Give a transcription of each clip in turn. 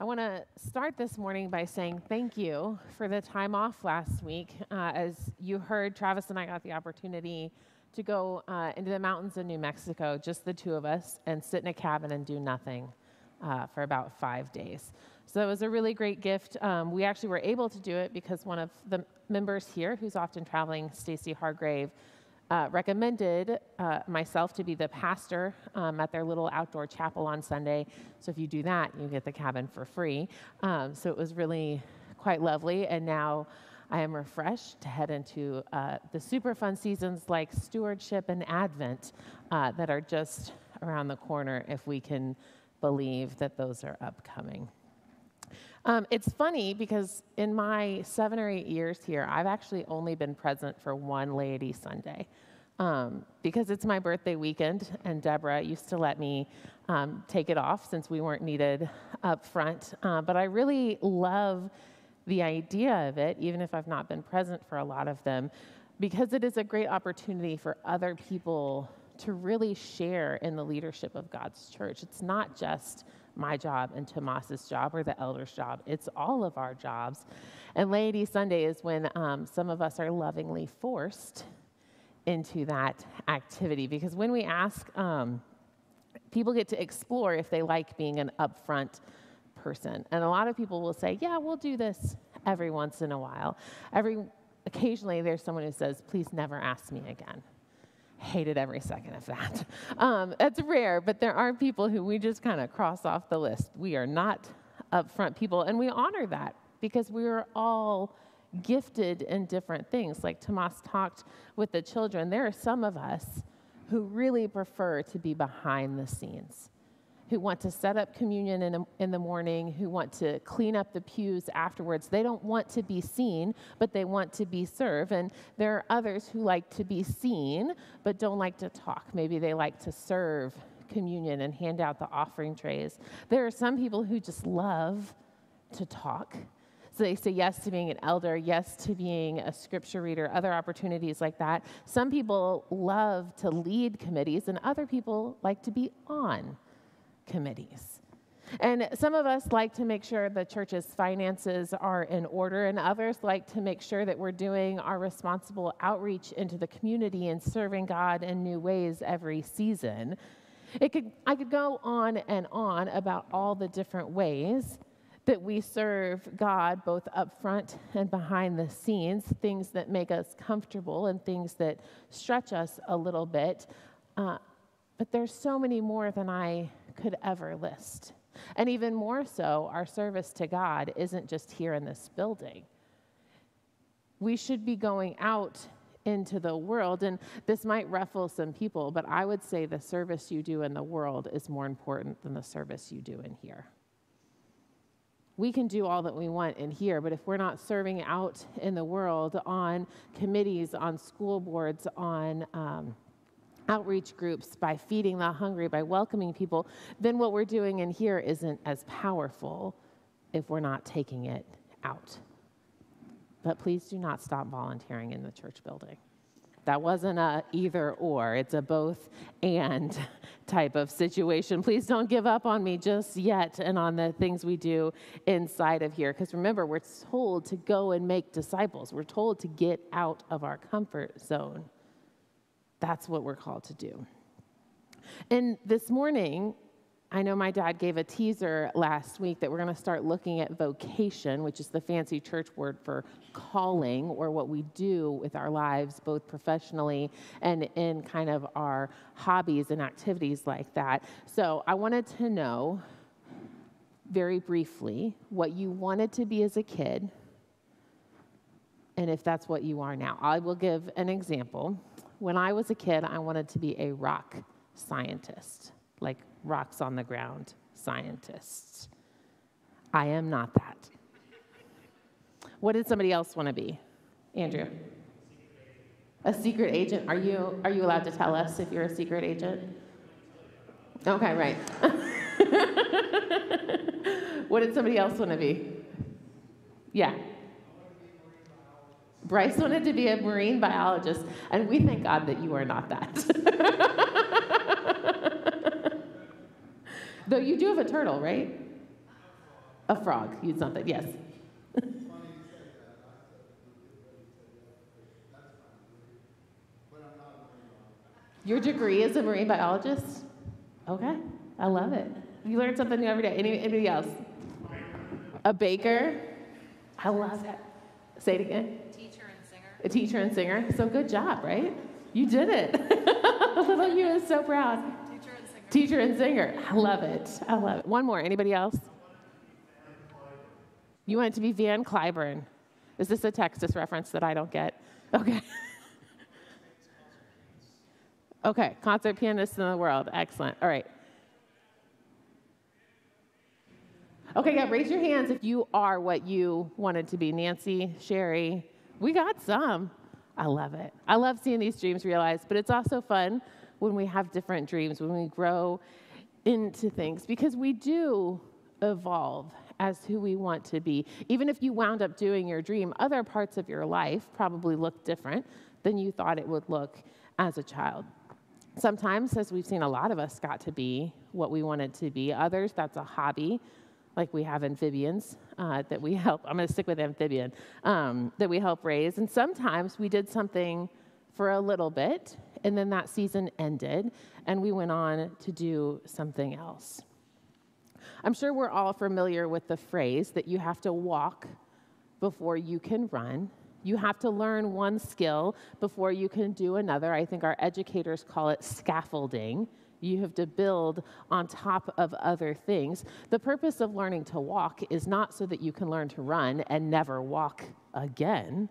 I want to start this morning by saying thank you for the time off last week. Uh, as you heard, Travis and I got the opportunity to go uh, into the mountains of New Mexico, just the two of us, and sit in a cabin and do nothing uh, for about five days. So it was a really great gift. Um, we actually were able to do it because one of the members here, who's often traveling, Stacy Hargrave, uh, recommended uh, myself to be the pastor um, at their little outdoor chapel on Sunday. So if you do that, you get the cabin for free. Um, so it was really quite lovely. And now I am refreshed to head into uh, the super fun seasons like stewardship and Advent uh, that are just around the corner if we can believe that those are upcoming. Um, it's funny because in my seven or eight years here, I've actually only been present for one Laity Sunday. Um, because it's my birthday weekend, and Deborah used to let me um, take it off since we weren't needed up front. Uh, but I really love the idea of it, even if I've not been present for a lot of them, because it is a great opportunity for other people to really share in the leadership of God's church. It's not just my job and Tomas's job or the elder's job, it's all of our jobs. And Laity Sunday is when um, some of us are lovingly forced into that activity because when we ask, um, people get to explore if they like being an upfront person. And a lot of people will say, Yeah, we'll do this every once in a while. Every occasionally there's someone who says, Please never ask me again hated every second of that. Um, that's rare, but there are people who we just kind of cross off the list. We are not upfront people, and we honor that because we are all gifted in different things. Like Tomas talked with the children, there are some of us who really prefer to be behind the scenes who want to set up communion in, a, in the morning, who want to clean up the pews afterwards. They don't want to be seen, but they want to be served. And there are others who like to be seen, but don't like to talk. Maybe they like to serve communion and hand out the offering trays. There are some people who just love to talk. So they say yes to being an elder, yes to being a scripture reader, other opportunities like that. Some people love to lead committees, and other people like to be on committees. And some of us like to make sure the church's finances are in order, and others like to make sure that we're doing our responsible outreach into the community and serving God in new ways every season. It could, I could go on and on about all the different ways that we serve God both up front and behind the scenes, things that make us comfortable and things that stretch us a little bit. Uh, but there's so many more than I could ever list. And even more so, our service to God isn't just here in this building. We should be going out into the world, and this might ruffle some people, but I would say the service you do in the world is more important than the service you do in here. We can do all that we want in here, but if we're not serving out in the world on committees, on school boards, on um, outreach groups, by feeding the hungry, by welcoming people, then what we're doing in here isn't as powerful if we're not taking it out. But please do not stop volunteering in the church building. That wasn't a either or, it's a both and type of situation. Please don't give up on me just yet and on the things we do inside of here. Because remember, we're told to go and make disciples, we're told to get out of our comfort zone. That's what we're called to do. And this morning, I know my dad gave a teaser last week that we're going to start looking at vocation, which is the fancy church word for calling or what we do with our lives, both professionally and in kind of our hobbies and activities like that. So I wanted to know very briefly what you wanted to be as a kid and if that's what you are now. I will give an example when I was a kid, I wanted to be a rock scientist, like rocks on the ground scientists. I am not that. What did somebody else want to be? Andrew. A secret agent. Are you are you allowed to tell us if you're a secret agent? Okay, right. what did somebody else want to be? Yeah. Bryce wanted to be a marine biologist, and we thank God that you are not that. Though you do have a turtle, right? A frog, use something, yes. Your degree is a marine biologist? Okay, I love it. You learn something new every day. Any, anybody else? A baker? I love it. Say it again. Teacher and singer. A teacher and singer. So good job, right? You did it. Little you is so proud. Teacher and singer. Teacher and singer. I love it. I love it. One more. Anybody else? You want it to be Van Cliburn. Is this a Texas reference that I don't get? Okay. okay, concert pianist in the world. Excellent. All right. Okay, yeah, raise your hands if you are what you wanted to be. Nancy, Sherry, we got some. I love it. I love seeing these dreams realized, but it's also fun when we have different dreams, when we grow into things, because we do evolve as who we want to be. Even if you wound up doing your dream, other parts of your life probably look different than you thought it would look as a child. Sometimes, as we've seen, a lot of us got to be what we wanted to be. Others, that's a hobby like we have amphibians uh, that we help. I'm going to stick with amphibian um, that we help raise. And sometimes we did something for a little bit, and then that season ended, and we went on to do something else. I'm sure we're all familiar with the phrase that you have to walk before you can run. You have to learn one skill before you can do another. I think our educators call it scaffolding. You have to build on top of other things. The purpose of learning to walk is not so that you can learn to run and never walk again.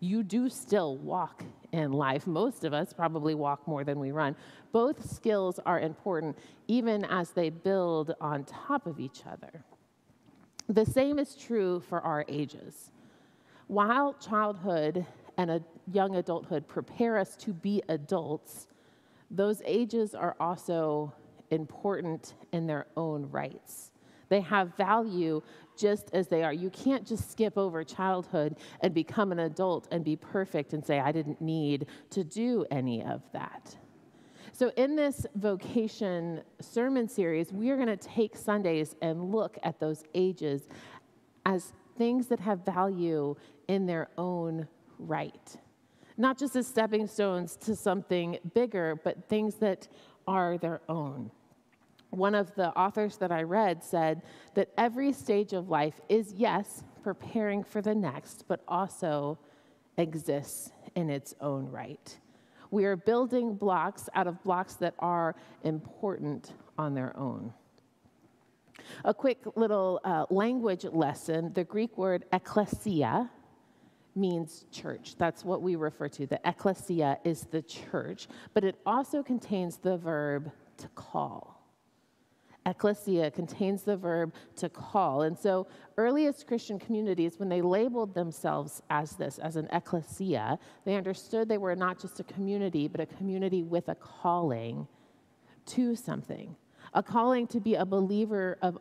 You do still walk in life. Most of us probably walk more than we run. Both skills are important, even as they build on top of each other. The same is true for our ages. While childhood and a young adulthood prepare us to be adults, those ages are also important in their own rights. They have value just as they are. You can't just skip over childhood and become an adult and be perfect and say, I didn't need to do any of that. So, in this vocation sermon series, we are going to take Sundays and look at those ages as things that have value in their own right not just as stepping stones to something bigger, but things that are their own. One of the authors that I read said that every stage of life is, yes, preparing for the next, but also exists in its own right. We are building blocks out of blocks that are important on their own. A quick little uh, language lesson the Greek word ekklesia means church. That's what we refer to. The ecclesia is the church, but it also contains the verb to call. Ecclesia contains the verb to call. And so, earliest Christian communities, when they labeled themselves as this, as an ecclesia, they understood they were not just a community, but a community with a calling to something, a calling to be a believer of,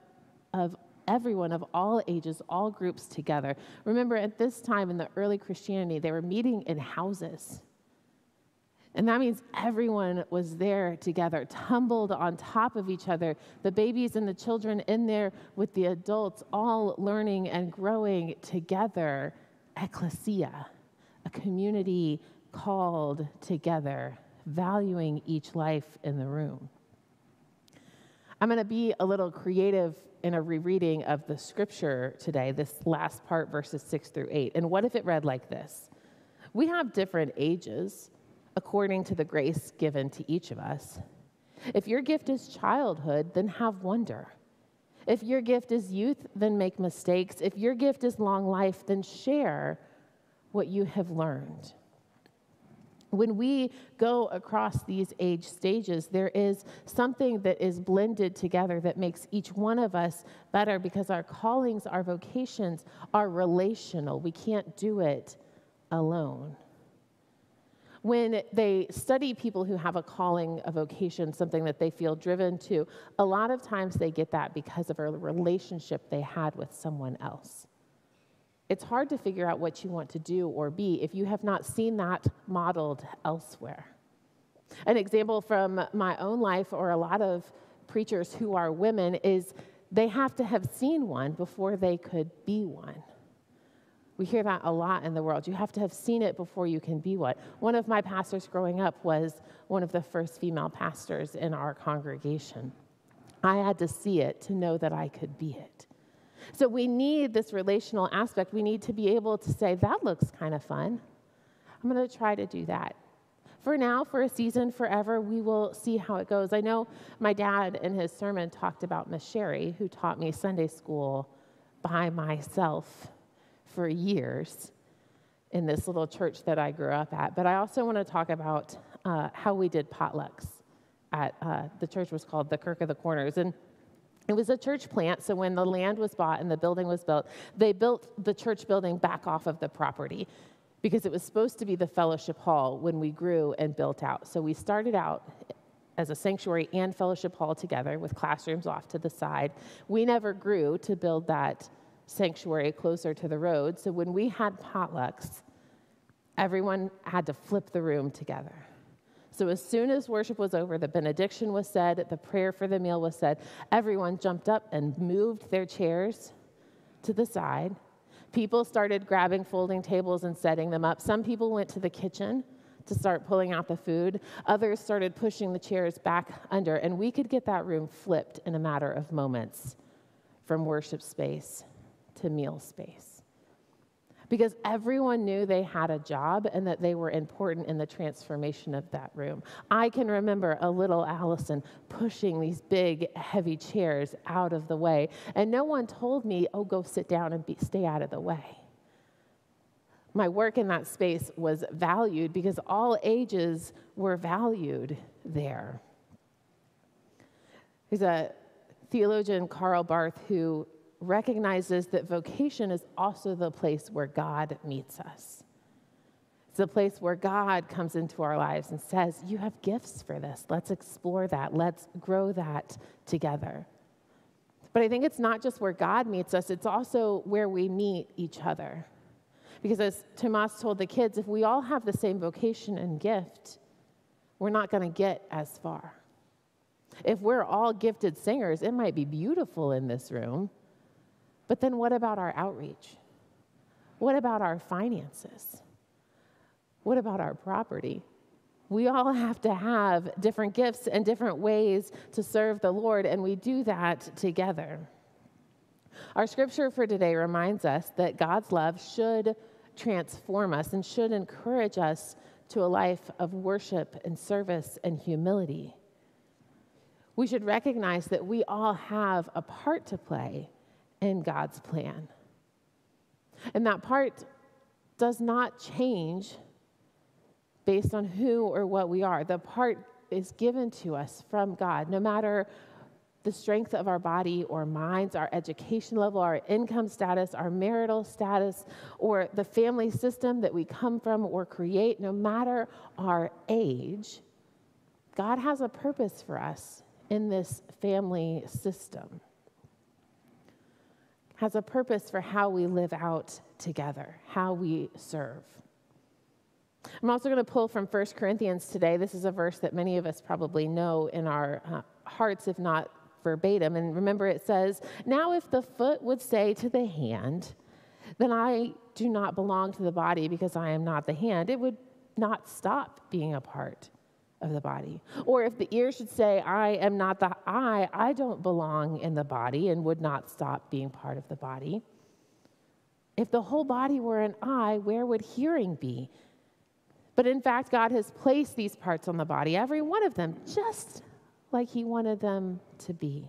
of everyone of all ages, all groups together. Remember, at this time in the early Christianity, they were meeting in houses. And that means everyone was there together, tumbled on top of each other, the babies and the children in there with the adults, all learning and growing together. Ecclesia, a community called together, valuing each life in the room. I'm going to be a little creative in a rereading of the scripture today, this last part, verses six through eight. And what if it read like this? We have different ages according to the grace given to each of us. If your gift is childhood, then have wonder. If your gift is youth, then make mistakes. If your gift is long life, then share what you have learned when we go across these age stages, there is something that is blended together that makes each one of us better because our callings, our vocations are relational. We can't do it alone. When they study people who have a calling, a vocation, something that they feel driven to, a lot of times they get that because of a relationship they had with someone else it's hard to figure out what you want to do or be if you have not seen that modeled elsewhere. An example from my own life, or a lot of preachers who are women, is they have to have seen one before they could be one. We hear that a lot in the world. You have to have seen it before you can be one. One of my pastors growing up was one of the first female pastors in our congregation. I had to see it to know that I could be it. So we need this relational aspect. We need to be able to say, that looks kind of fun. I'm going to try to do that. For now, for a season, forever, we will see how it goes. I know my dad in his sermon talked about Miss Sherry, who taught me Sunday school by myself for years in this little church that I grew up at. But I also want to talk about uh, how we did potlucks at uh, the church was called the Kirk of the Corners. And it was a church plant, so when the land was bought and the building was built, they built the church building back off of the property because it was supposed to be the fellowship hall when we grew and built out. So we started out as a sanctuary and fellowship hall together with classrooms off to the side. We never grew to build that sanctuary closer to the road. So when we had potlucks, everyone had to flip the room together. So as soon as worship was over, the benediction was said, the prayer for the meal was said, everyone jumped up and moved their chairs to the side. People started grabbing folding tables and setting them up. Some people went to the kitchen to start pulling out the food. Others started pushing the chairs back under, and we could get that room flipped in a matter of moments from worship space to meal space because everyone knew they had a job and that they were important in the transformation of that room. I can remember a little Allison pushing these big, heavy chairs out of the way, and no one told me, oh, go sit down and be, stay out of the way. My work in that space was valued because all ages were valued there. There's a theologian, Karl Barth, who recognizes that vocation is also the place where God meets us. It's the place where God comes into our lives and says, You have gifts for this. Let's explore that. Let's grow that together. But I think it's not just where God meets us, it's also where we meet each other. Because as Tomas told the kids, if we all have the same vocation and gift, we're not going to get as far. If we're all gifted singers, it might be beautiful in this room, but then what about our outreach? What about our finances? What about our property? We all have to have different gifts and different ways to serve the Lord, and we do that together. Our scripture for today reminds us that God's love should transform us and should encourage us to a life of worship and service and humility. We should recognize that we all have a part to play in God's plan. And that part does not change based on who or what we are. The part is given to us from God, no matter the strength of our body or minds, our education level, our income status, our marital status, or the family system that we come from or create, no matter our age, God has a purpose for us in this family system has a purpose for how we live out together, how we serve. I'm also going to pull from 1 Corinthians today. This is a verse that many of us probably know in our uh, hearts, if not verbatim. And remember, it says, Now if the foot would say to the hand, then I do not belong to the body because I am not the hand, it would not stop being a part of the body. Or if the ear should say, I am not the eye, I don't belong in the body and would not stop being part of the body. If the whole body were an eye, where would hearing be? But in fact, God has placed these parts on the body, every one of them, just like He wanted them to be.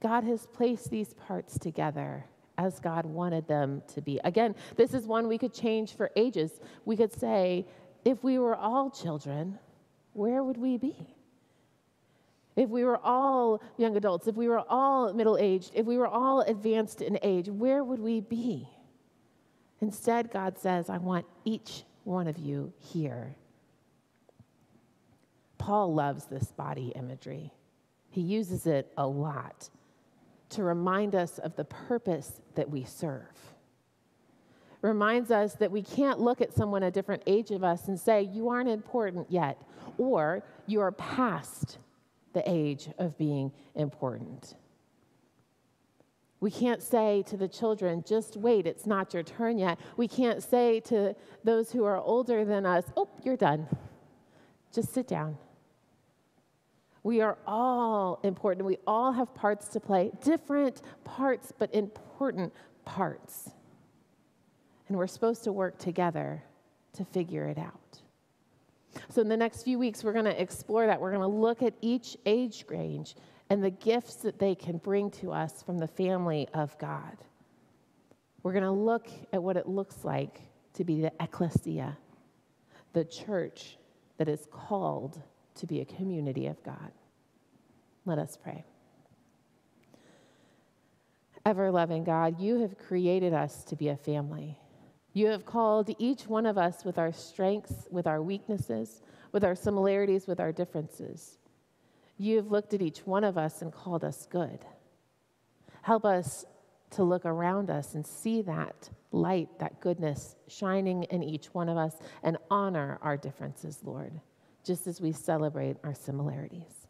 God has placed these parts together as God wanted them to be. Again, this is one we could change for ages. We could say, if we were all children, where would we be? If we were all young adults, if we were all middle aged, if we were all advanced in age, where would we be? Instead, God says, I want each one of you here. Paul loves this body imagery. He uses it a lot to remind us of the purpose that we serve reminds us that we can't look at someone a different age of us and say, You aren't important yet, or you are past the age of being important. We can't say to the children, just wait, it's not your turn yet. We can't say to those who are older than us, oh, you're done. Just sit down. We are all important. We all have parts to play, different parts, but important parts. And we're supposed to work together to figure it out. So, in the next few weeks, we're going to explore that. We're going to look at each age range and the gifts that they can bring to us from the family of God. We're going to look at what it looks like to be the ecclesia, the church that is called to be a community of God. Let us pray. Ever loving God, you have created us to be a family. You have called each one of us with our strengths, with our weaknesses, with our similarities, with our differences. You have looked at each one of us and called us good. Help us to look around us and see that light, that goodness shining in each one of us and honor our differences, Lord, just as we celebrate our similarities.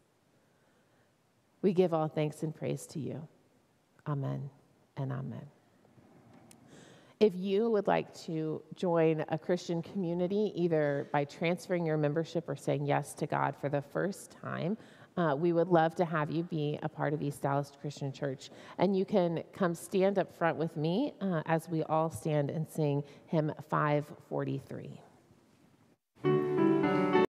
We give all thanks and praise to you. Amen and amen. If you would like to join a Christian community, either by transferring your membership or saying yes to God for the first time, uh, we would love to have you be a part of East Dallas Christian Church. And you can come stand up front with me uh, as we all stand and sing hymn 543.